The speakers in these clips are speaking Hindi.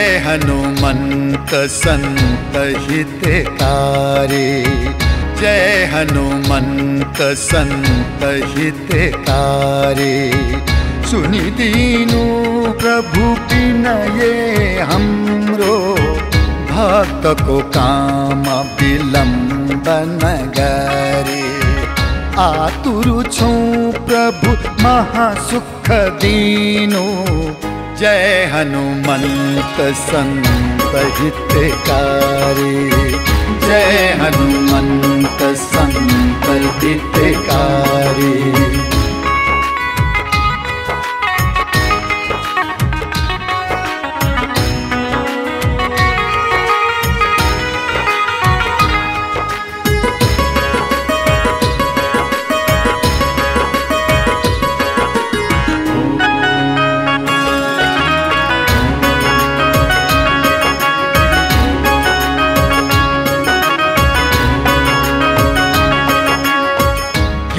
जय हनुमंत संत हितकारी जय हनुमंत संत हितकारी सुनि प्रभु पिनये हमरो। भक्त को काम विलम्बन गरे। आतुरु छौ प्रभु महासुख दीनु जय हनुमंत संत हितकारी। जय हनुमंत संत हितकारी।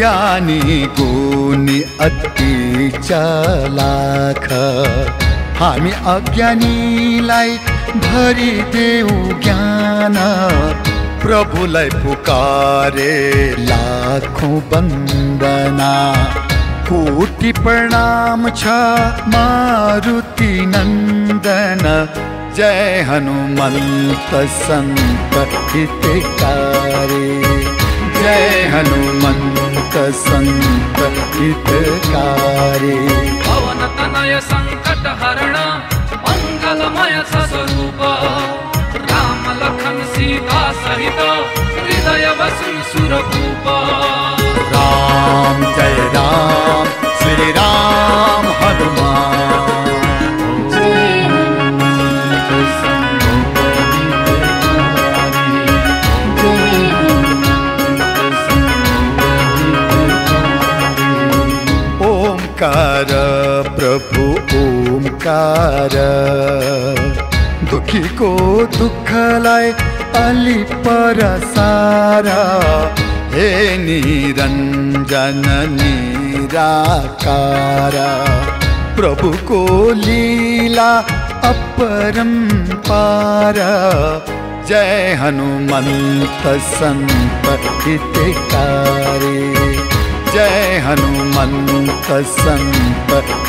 ज्ञानी गुणी अति चलाख हामी अज्ञानीलाई भरिदेऊ ज्ञान। प्रभुलाई पुकारे लाखौँ वन्दना। कोटि प्रणाम छ मारुति नन्दन। जय हनुमन्त सन्त हितकारी। जय हनुमन्त सन्त हितकारी पवन तनय सङ्कट हरण मङ्गलमय छ स्वरूप राम लखन सीता सहित हृदय वसु सुरभूप राम जय राम श्री राम ओमकार दुखीको दुःखलाई अलि पर सारा। हे निरञ्जन निराकार। प्रभुको लीला अपरम्पार जय हनुमन्त सन्त हितकारी जय हनुमन्त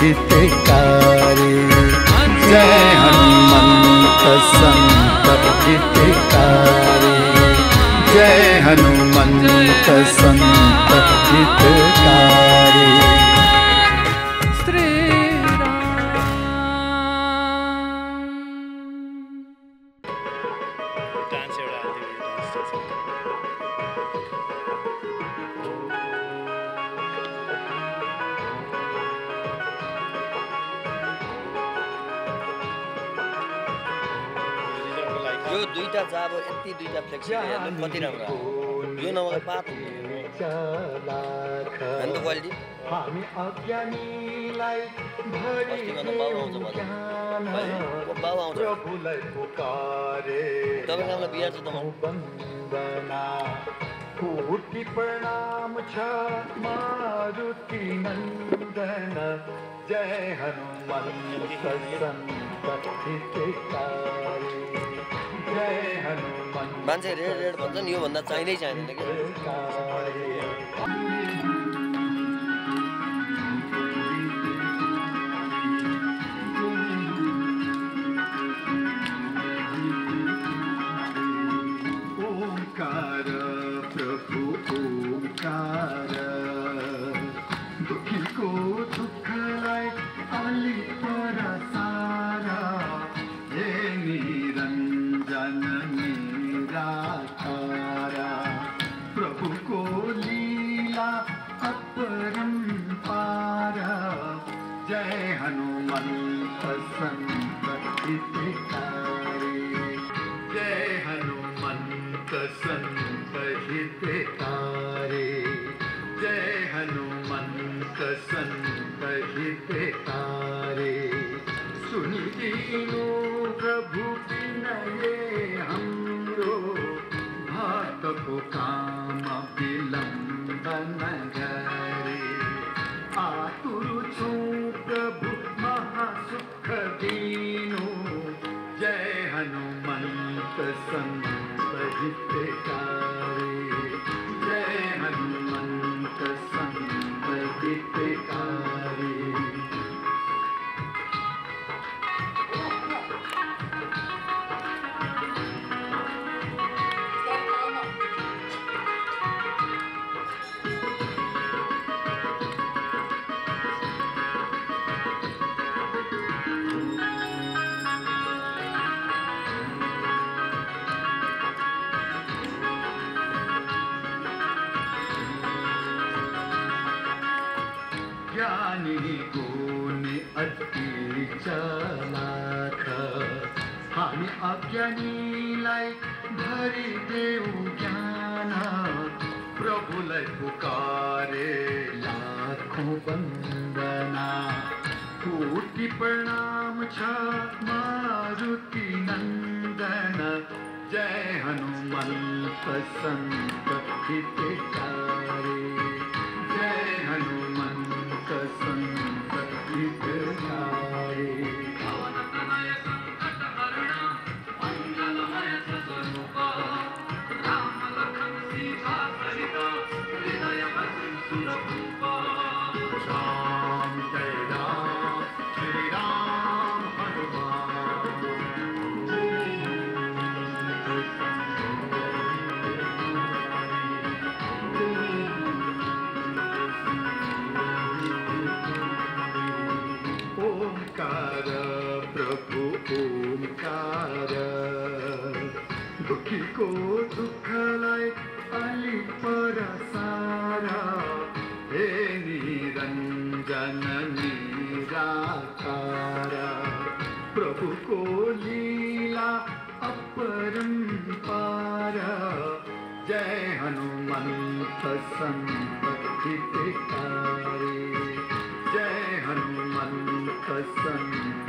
हितकारी जय हनुमंत सन्त हितकारी जय हनुमंत हितकारी यो दुईवटा चाहिँ अब यति दुईवटा फ्लेक्सिबल कति राम्रो यो नभए पात हेर्नु क्वालिटी। आउँछ तपाईँको बिहा छ त कोटि प्रणाम छ मारुति नन्दन। जय हनुमान सत्सङ्ग मान्छे रेड रेड भन्छ नि योभन्दा चाहिँदै चाहिँदैन कि जय हनुमन्त सन्त हितकारी। जय हनुमन्त सन्त हितकारी। जय हनुमन्त सन्त हितकारी। सुनिदिनु प्रभु विनये हाम्रो भक्तको काम प्रसन्न ज्ञानी गुण अति चलाख हामी अज्ञानीलाई भरिदेऊ ज्ञान। प्रभुलाई पुकारे लाखौँ वन्दना कोटि प्रणाम छ मारुति नन्दन जय हनुमन्त सन्त हितकारी दुखीको दुःखलाई अलि पर सारा। हे निरञ्जन निराकार प्रभुको लीला अपरम्पार जय हनुमन्त सन्त हितकारी जय हनुमन्त सन्त